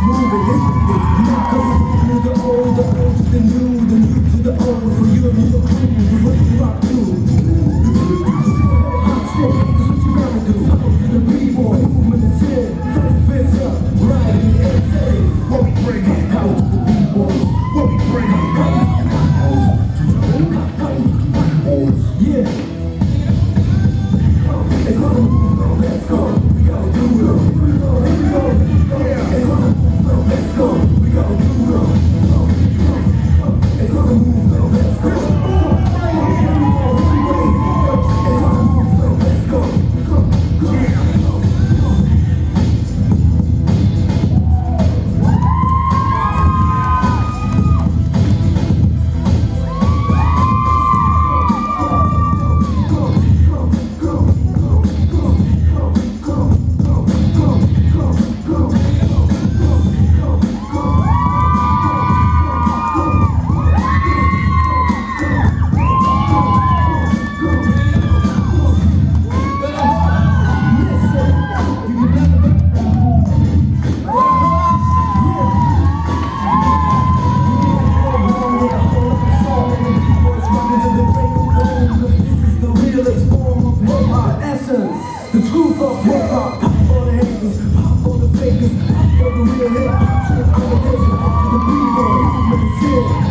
moving. What